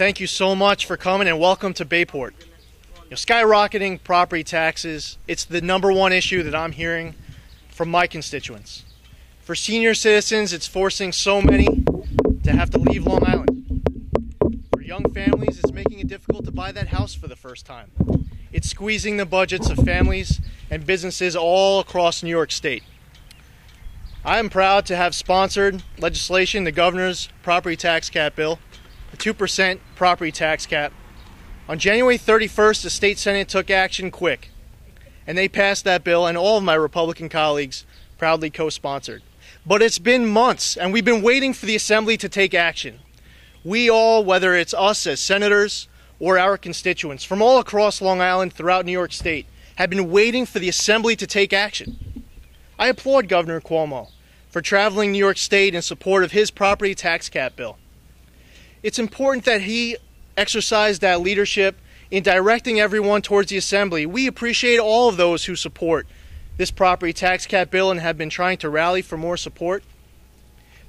thank you so much for coming and welcome to Bayport. You know, skyrocketing property taxes, it's the number one issue that I'm hearing from my constituents. For senior citizens, it's forcing so many to have to leave Long Island. For young families, it's making it difficult to buy that house for the first time. It's squeezing the budgets of families and businesses all across New York State. I am proud to have sponsored legislation, the governor's property tax cap bill, the 2% property tax cap. On January 31st, the state Senate took action quick, and they passed that bill, and all of my Republican colleagues proudly co sponsored. But it's been months, and we've been waiting for the Assembly to take action. We all, whether it's us as senators or our constituents from all across Long Island throughout New York State, have been waiting for the Assembly to take action. I applaud Governor Cuomo for traveling New York State in support of his property tax cap bill. It's important that he exercise that leadership in directing everyone towards the Assembly. We appreciate all of those who support this property tax cap bill and have been trying to rally for more support.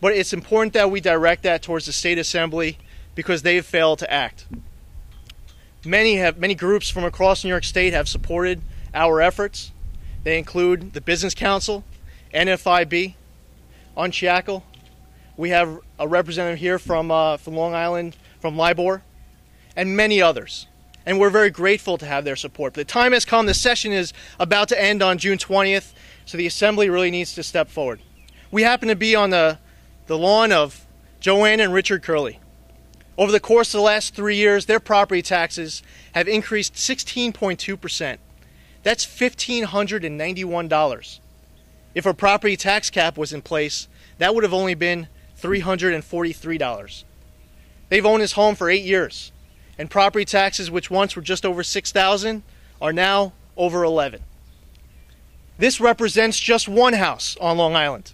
But it's important that we direct that towards the state assembly because they have failed to act. Many have many groups from across New York State have supported our efforts. They include the Business Council, NFIB, Unshackle. We have a representative here from uh, from Long Island, from LIBOR, and many others and we're very grateful to have their support. But the time has come. The session is about to end on June 20th, so the Assembly really needs to step forward. We happen to be on the, the lawn of Joanne and Richard Curley. Over the course of the last three years, their property taxes have increased 16.2%. That's $1,591. If a property tax cap was in place, that would have only been $343. They've owned this home for eight years and property taxes, which once were just over 6,000, are now over 11. This represents just one house on Long Island.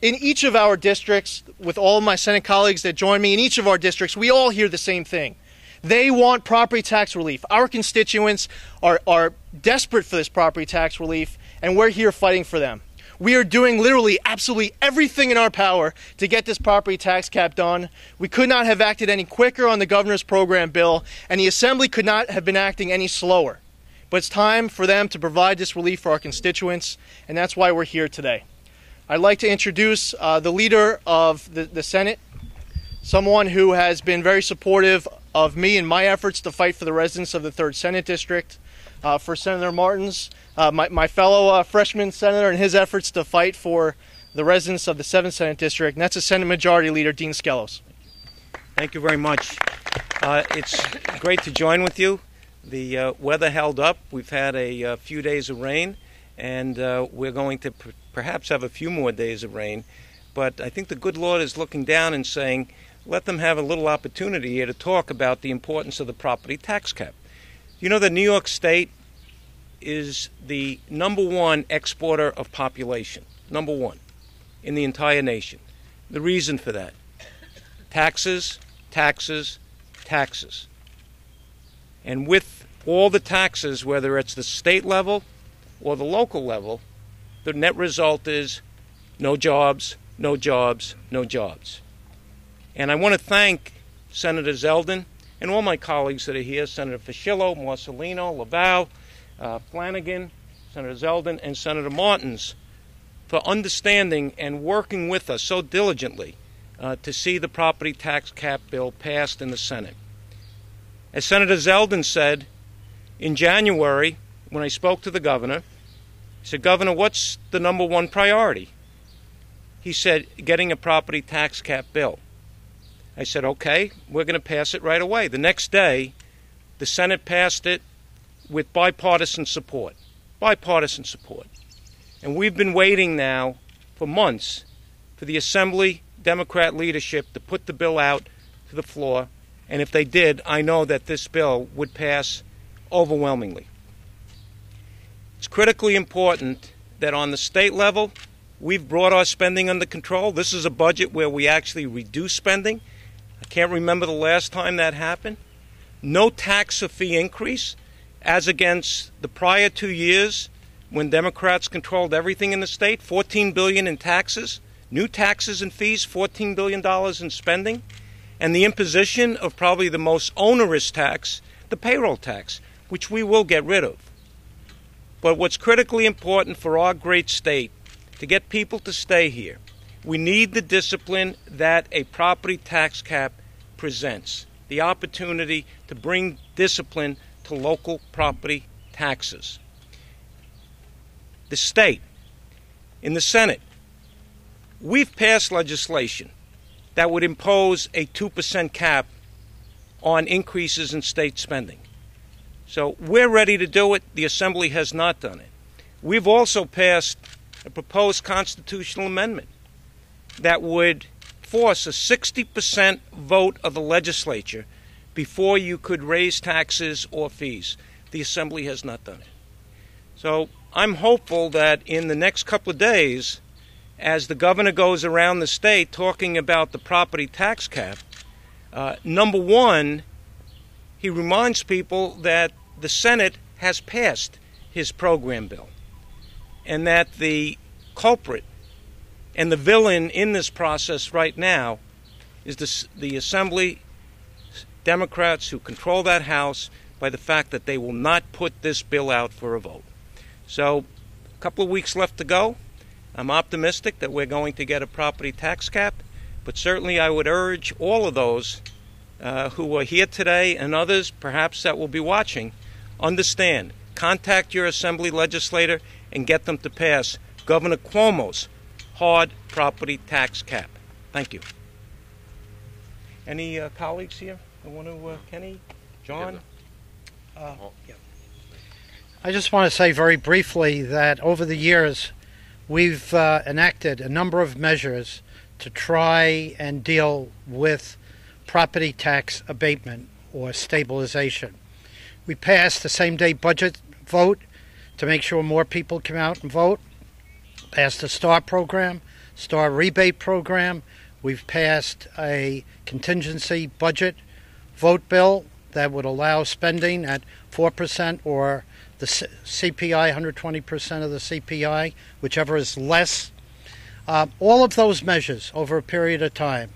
In each of our districts, with all my Senate colleagues that join me, in each of our districts, we all hear the same thing. They want property tax relief. Our constituents are, are desperate for this property tax relief, and we're here fighting for them. We are doing literally absolutely everything in our power to get this property tax cap done. We could not have acted any quicker on the governor's program bill, and the Assembly could not have been acting any slower. But it's time for them to provide this relief for our constituents, and that's why we're here today. I'd like to introduce uh, the leader of the, the Senate, someone who has been very supportive of me and my efforts to fight for the residents of the 3rd Senate District. Uh, for Senator Martins, uh, my, my fellow uh, freshman senator and his efforts to fight for the residents of the 7th Senate District, and that's the Senate Majority Leader, Dean Skelos. Thank you very much. Uh, it's great to join with you. The uh, weather held up. We've had a, a, few days of rain, and uh, we're going to perhaps have a few more days of rain. But I think the good Lord is looking down and saying, let them have a little opportunity here to talk about the importance of the property tax cap. You know that New York State is the number one exporter of population, number one in the entire nation. The reason for that taxes, taxes, taxes. And with all the taxes, whether it's the state level or the local level, the net result is no jobs, no jobs, no jobs. And I want to thank Senator Zeldin and all my colleagues that are here Senator Fuschillo, Marcellino, LaValle, uh, Flanagan, Senator Zeldin, and Senator Martins for understanding and working with us so diligently uh, to see the property tax cap bill passed in the Senate. As Senator Zeldin said in January, when I spoke to the governor, he said, Governor, what's the number one priority? He said, getting a property tax cap bill. I said, okay, we're going to pass it right away. The next day, the Senate passed it with bipartisan support. Bipartisan support. And we've been waiting now for months for the Assembly Democrat leadership to put the bill out to the floor. And if they did, I know that this bill would pass overwhelmingly. It's critically important that on the state level, we've brought our spending under control. This is a budget where we actually reduce spending. Can't remember the last time that happened. No tax or fee increase as against the prior two years when Democrats controlled everything in the state, 14 billion in taxes, new taxes and fees, 14 billion dollars in spending, and the imposition of probably the most onerous tax, the payroll tax, which we will get rid of. But what's critically important for our great state to get people to stay here, we need the discipline that a property tax cap presents the opportunity to bring discipline to local property taxes. The state, in the Senate, we've passed legislation that would impose a 2% cap on increases in state spending. So we're ready to do it. The Assembly has not done it. We've also passed a proposed constitutional amendment that would force a 60% vote of the legislature before you could raise taxes or fees. The Assembly has not done it. So I'm hopeful that in the next couple of days, as the governor goes around the state talking about the property tax cap, uh, number one, he reminds people that the Senate has passed his program bill and that the culprit and the villain in this process right now is the, the Assembly Democrats who control that House by the fact that they will not put this bill out for a vote. So, a couple of weeks left to go. I'm optimistic that we're going to get a property tax cap, but certainly I would urge all of those uh, who are here today and others perhaps that will be watching understand. Contact your assembly legislator and get them to pass Governor Cuomo's hard property tax cap. Thank you. Any uh, colleagues here? I want to, uh, Kenny, John? Uh, I just want to say very briefly that over the years, we've uh, enacted a number of measures to try and deal with property tax abatement or stabilization. We passed the same day budget vote to make sure more people come out and vote. Passed a STAR program, STAR rebate program. We've passed a contingency budget vote bill that would allow spending at 4% or the CPI, 120% of the CPI, whichever is less. Uh, all of those measures over a period of time.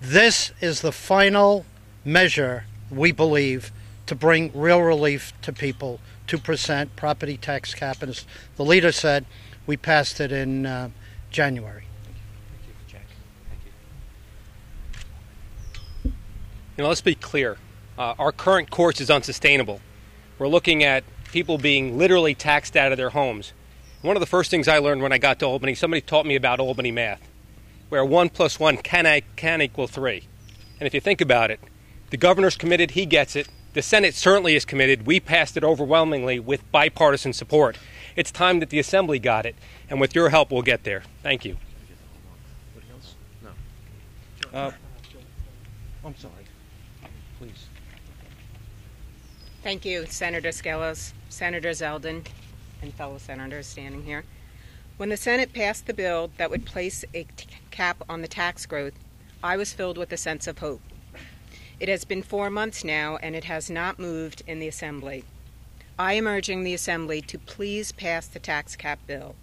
This is the final measure, we believe, to bring real relief to people 2% property tax cap. And as the leader said, we passed it in uh, January. You know, let's be clear. Uh, our current course is unsustainable. We're looking at people being literally taxed out of their homes. One of the first things I learned when I got to Albany, somebody taught me about Albany math, where one plus one can, can equal three. And if you think about it, the governor's committed, he gets it. The Senate certainly is committed. We passed it overwhelmingly with bipartisan support. It's time that the Assembly got it, and with your help, we'll get there. Thank you. Uh, I'm sorry. Please. Thank you, Senator Skelos, Senator Zeldin, and fellow senators standing here. When the Senate passed the bill that would place a t- cap on the tax growth, I was filled with a sense of hope. It has been four months now, and it has not moved in the Assembly. I am urging the Assembly to please pass the tax cap bill.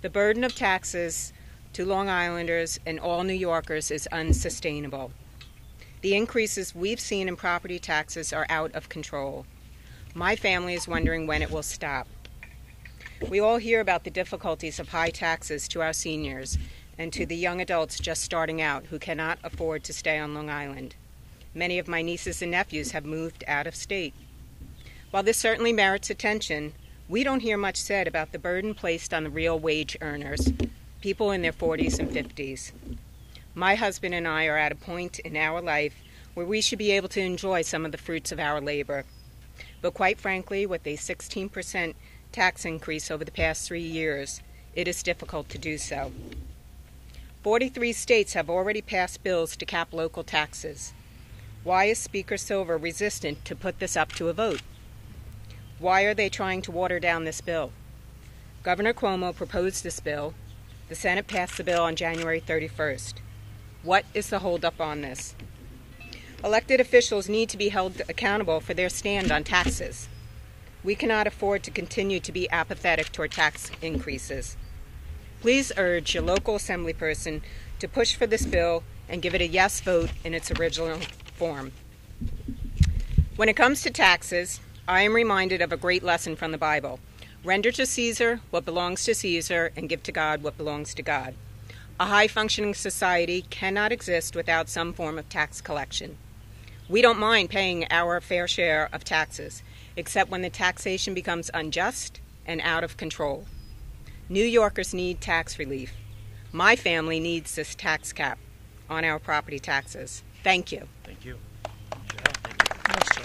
The burden of taxes to Long Islanders and all New Yorkers is unsustainable. The increases we've seen in property taxes are out of control. My family is wondering when it will stop. We all hear about the difficulties of high taxes to our seniors and to the young adults just starting out who cannot afford to stay on Long Island. Many of my nieces and nephews have moved out of state. While this certainly merits attention, we don't hear much said about the burden placed on the real wage earners, people in their 40s and 50s. My husband and I are at a point in our life where we should be able to enjoy some of the fruits of our labor. But quite frankly, with a 16% tax increase over the past three years, it is difficult to do so. 43 states have already passed bills to cap local taxes. Why is Speaker Silver resistant to put this up to a vote? Why are they trying to water down this bill? Governor Cuomo proposed this bill. The Senate passed the bill on January 31st. What is the holdup on this? Elected officials need to be held accountable for their stand on taxes. We cannot afford to continue to be apathetic toward tax increases. Please urge your local assemblyperson to push for this bill and give it a yes vote in its original form. When it comes to taxes, I am reminded of a great lesson from the Bible render to Caesar what belongs to Caesar, and give to God what belongs to God. A high functioning society cannot exist without some form of tax collection. We don't mind paying our fair share of taxes, except when the taxation becomes unjust and out of control. New Yorkers need tax relief. My family needs this tax cap on our property taxes. Thank you. Thank you. Motion